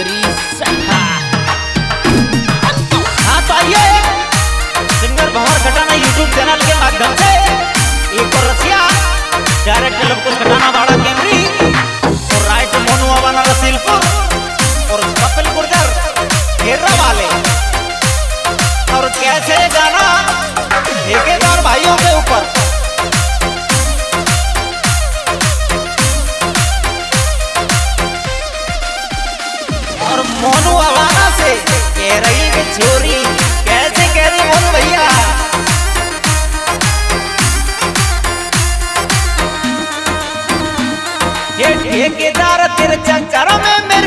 हाँ तो singer Bhanwar Khatana YouTube channel के माध्यम से एक और रसिया डायरेक्ट लोग और राइट मोनू आवाना रसीलपुर और कपिल गुर्जर घेरा वाले और कैसे ठेकेदार तेरे चक्कर में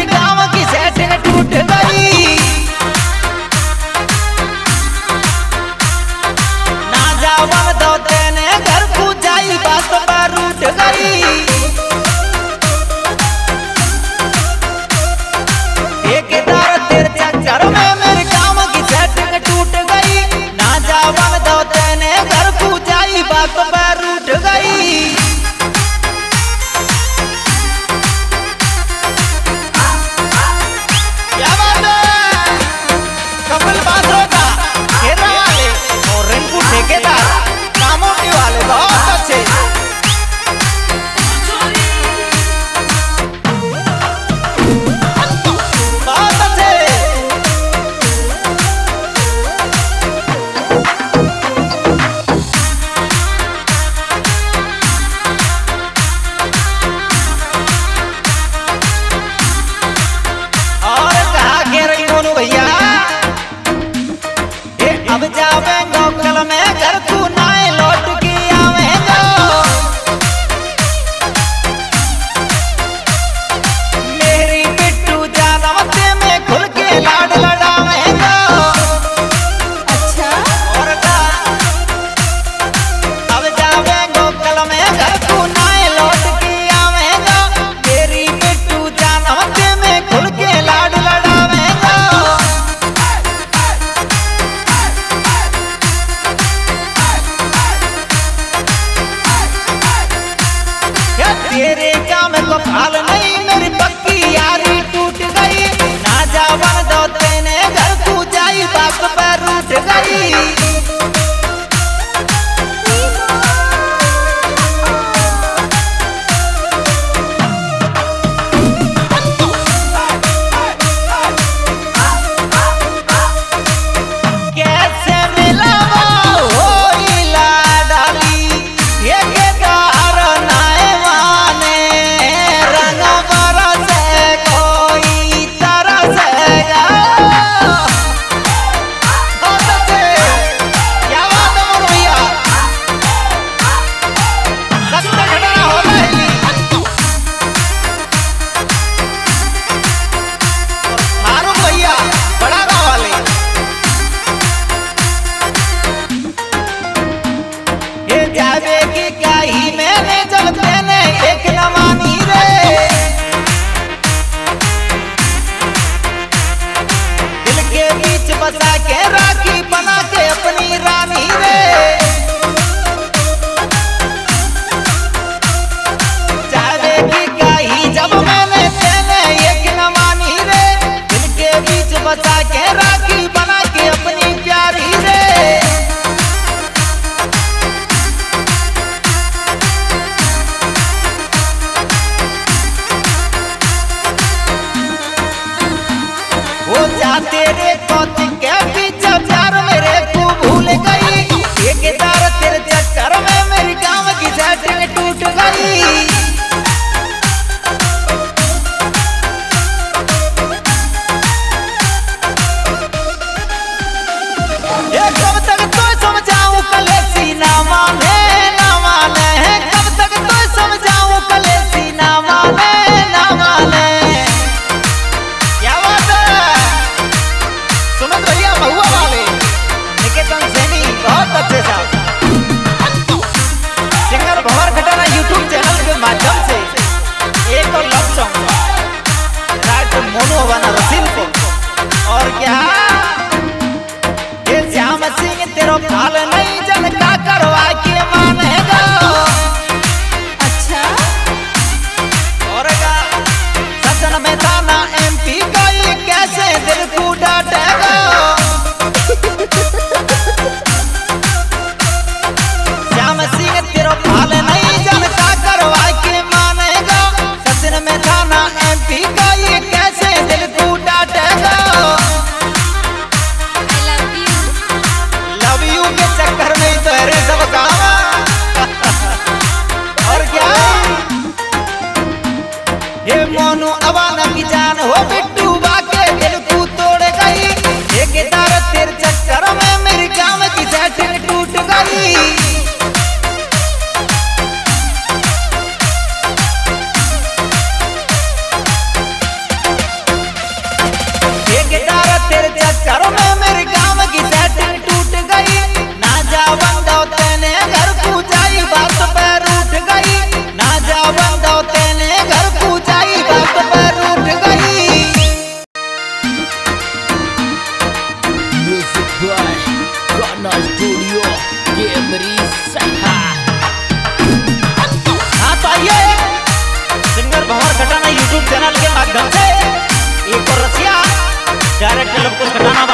डायरेक्ट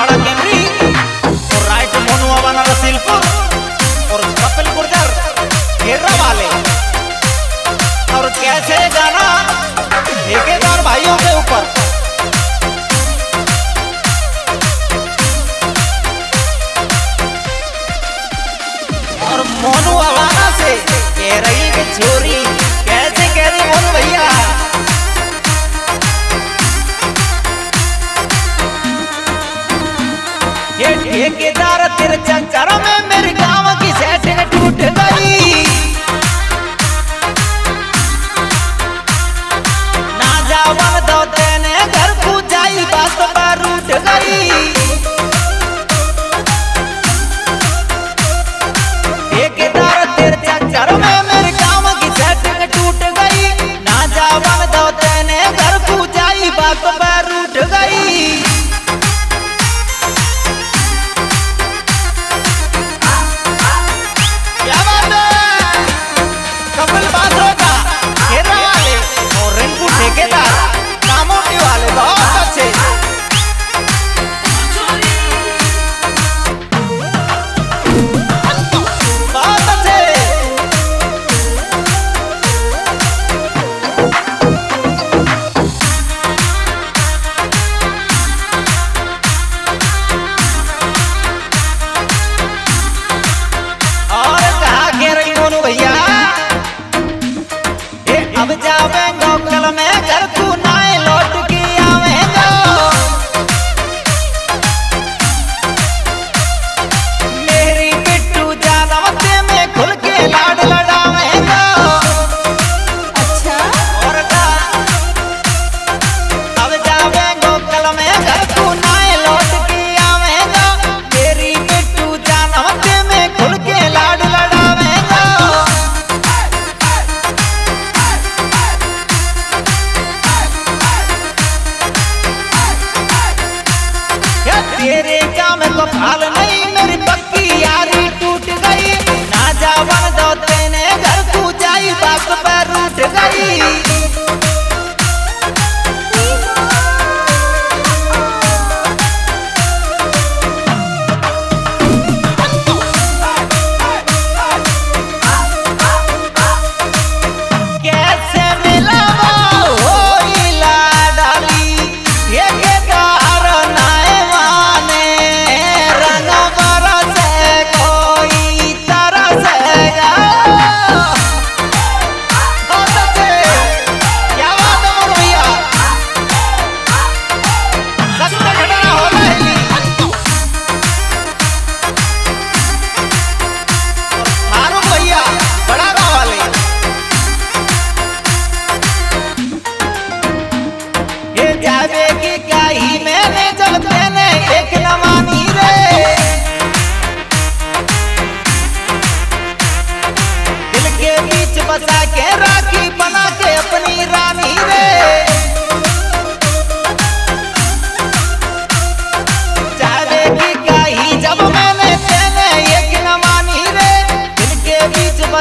अब जावे गोकल में घर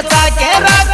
बीच के राखी